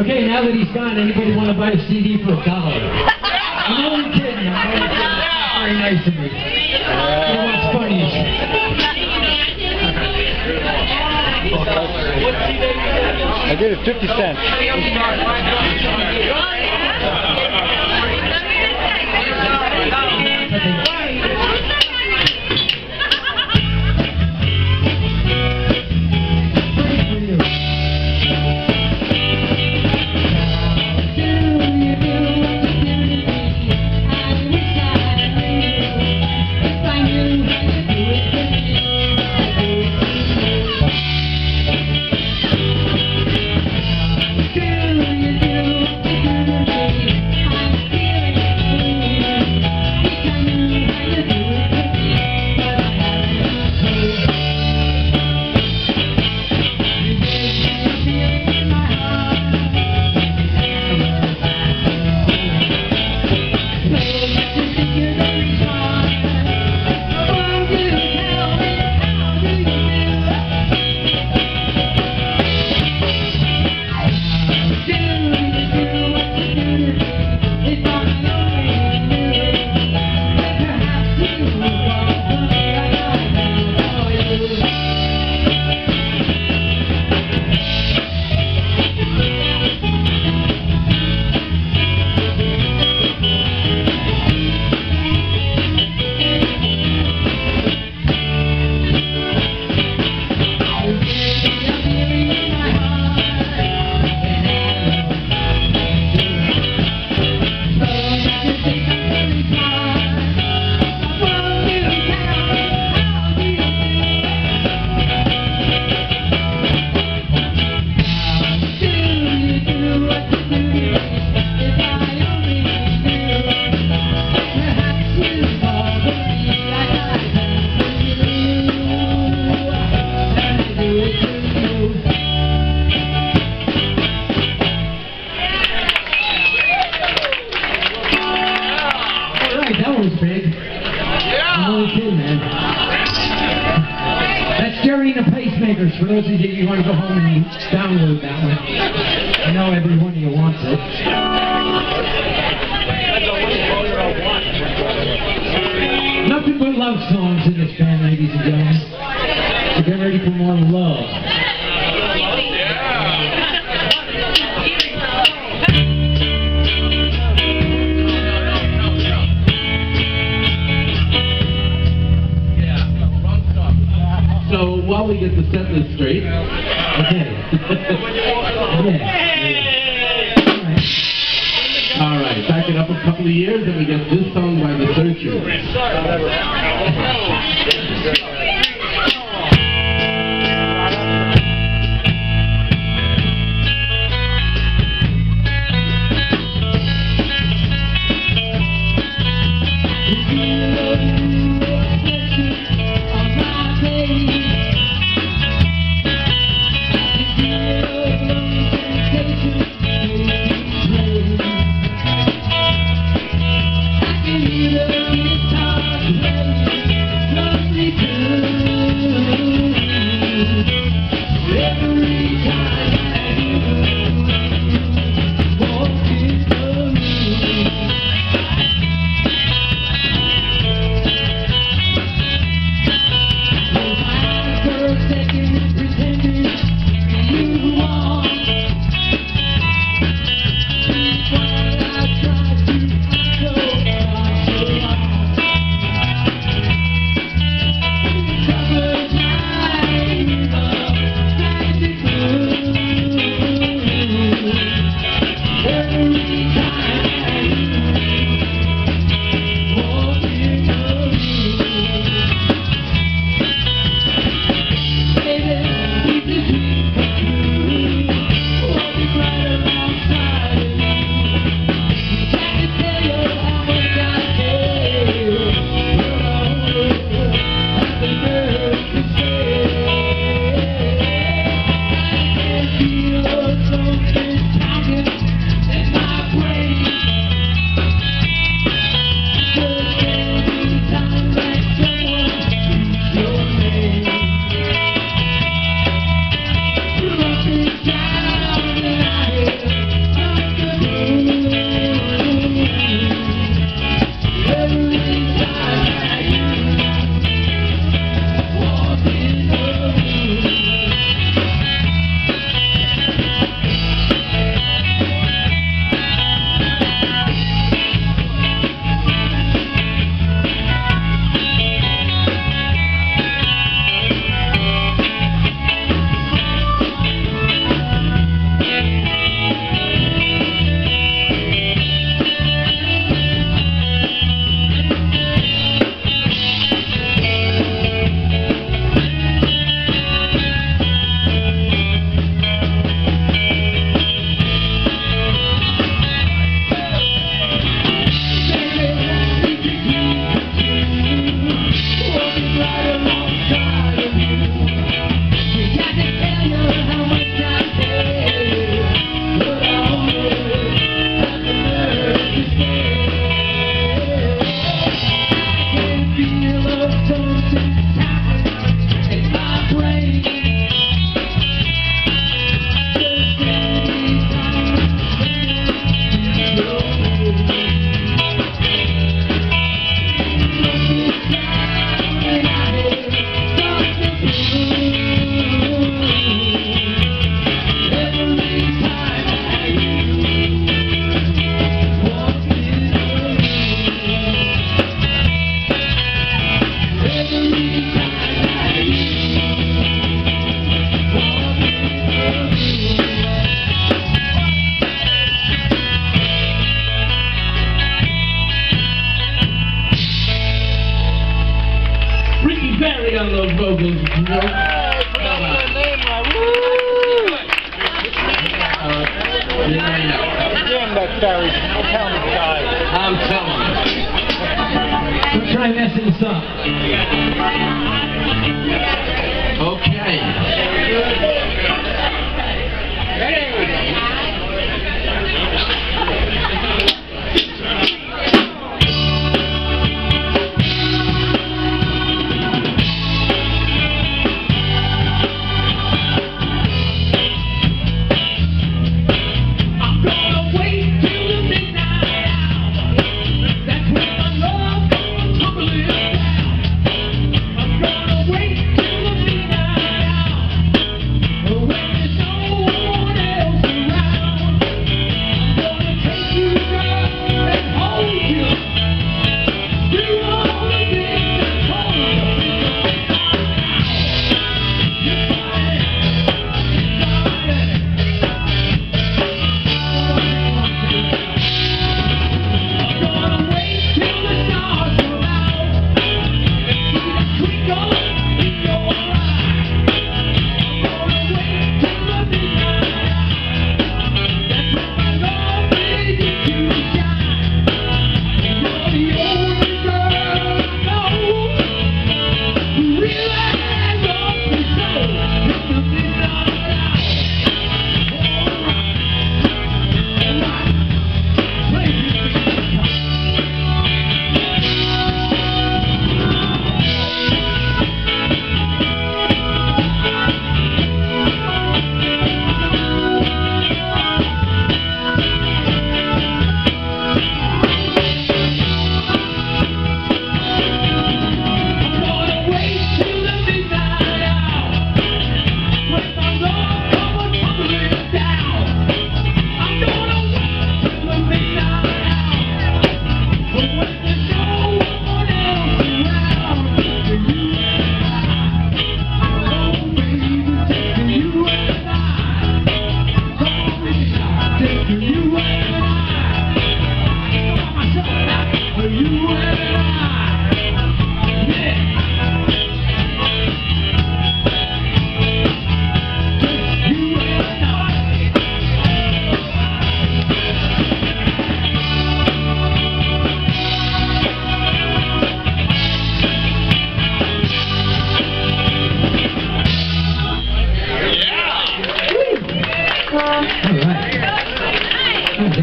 Okay, now that he's gone, anybody want to buy a CD for a dollar? I'm only kidding. I'm only kidding. Very nice of me. You know what's funny? I did it 50 cents. Franklin Street.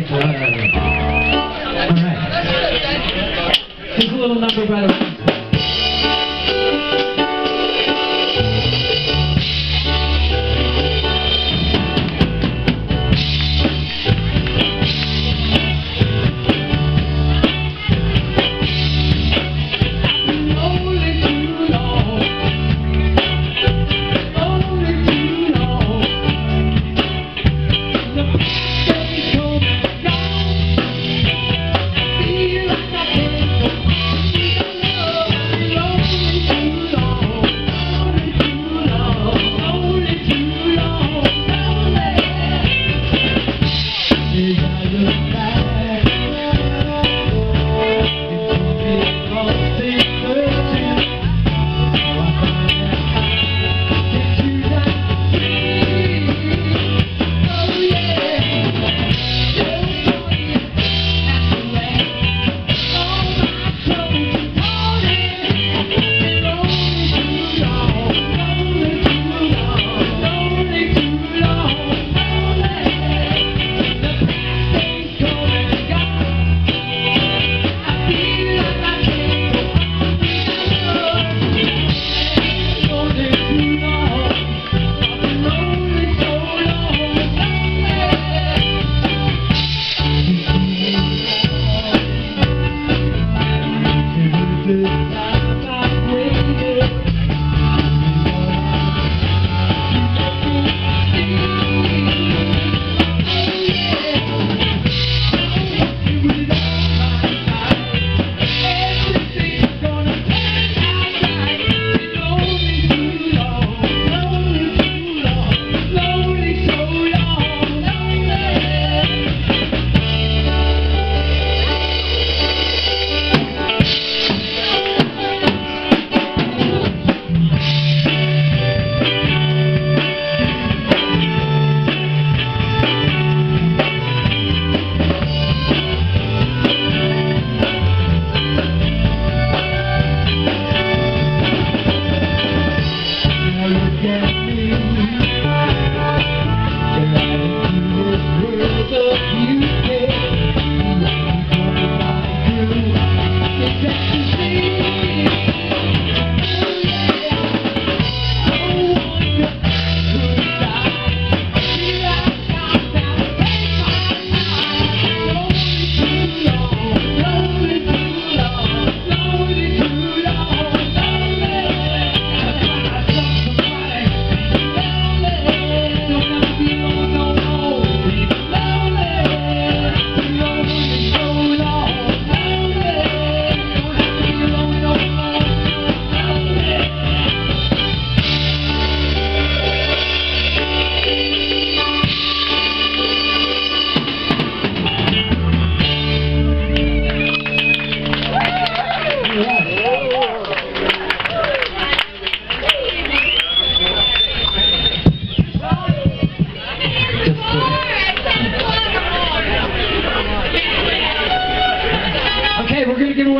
job. All right. A little number by the way.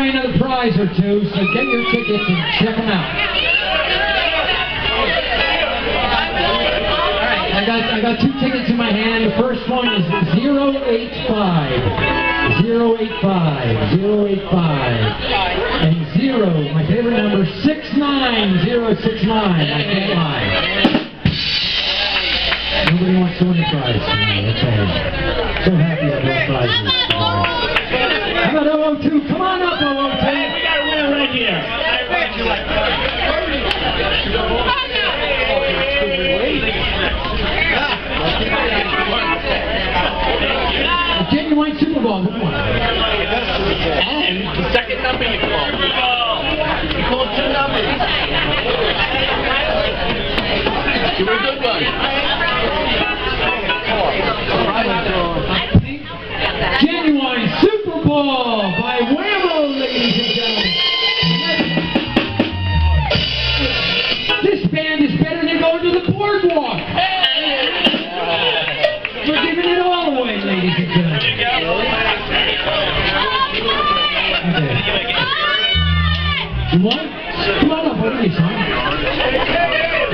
another prize or two, so get your tickets and check them out. I got, I got two tickets in my hand. The first one is 085. 085, 085, and 0, my favorite number, 69069, I can't lie. Nobody wants to win a prize, that's all. So happy I got prizes. Come on up, Polo.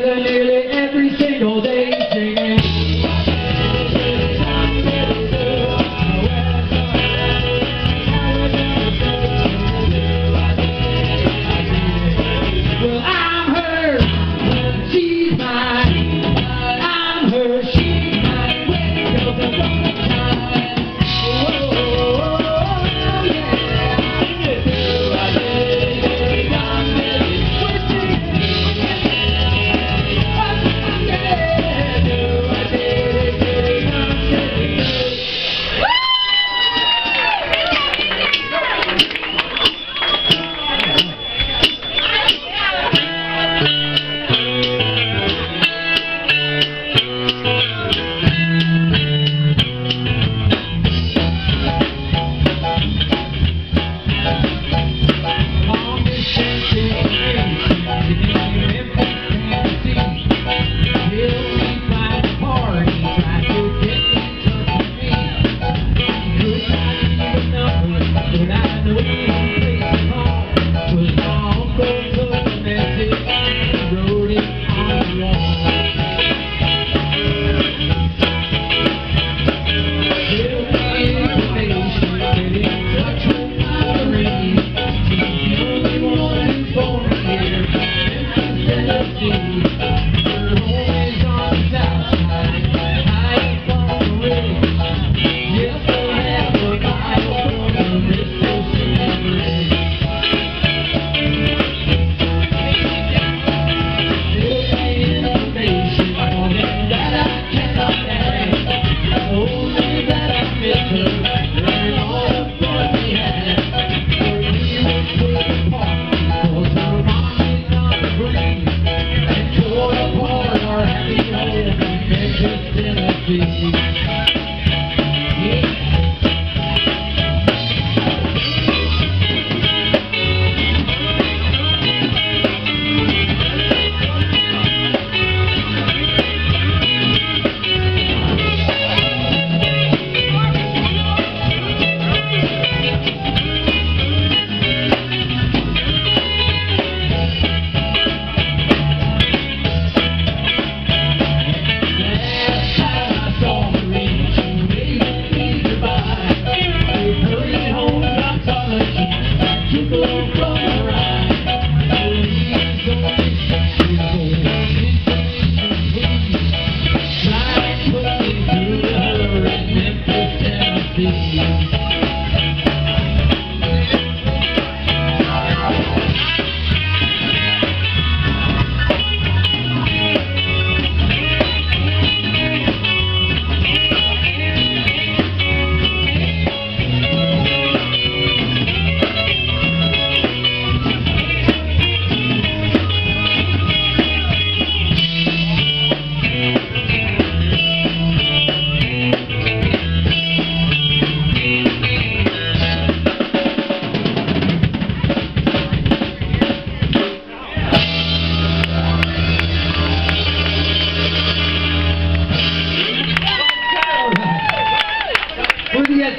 Hallelujah.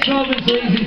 jovens aí.